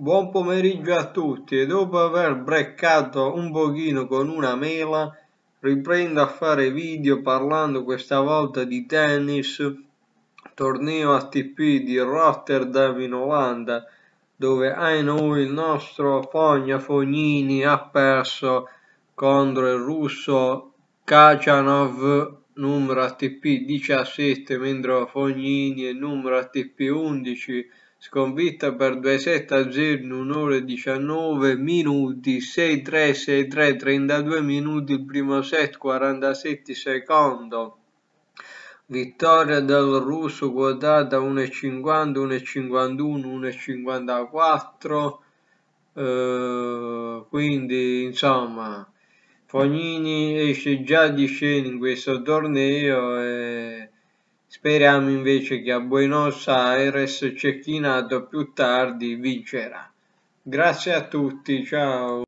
Buon pomeriggio a tutti. E dopo aver breccato un pochino con una mela riprendo a fare video parlando questa volta di tennis torneo ATP di Rotterdam in Olanda dove ai noi il nostro Fogna Fognini ha perso contro il russo Kachanov numero ATP 17 mentre Fognini è numero ATP 11 sconfitta per 2-7 a 0 in un'ora e 19 minuti 6-3 6-3 32 minuti il primo set 47 secondo. Vittoria del russo quotata 1,50 1,51 1,54 eh, quindi insomma Fognini esce già di scena in questo torneo e speriamo invece che a Buenos Aires, cecchinato più tardi, vincerà. Grazie a tutti, ciao!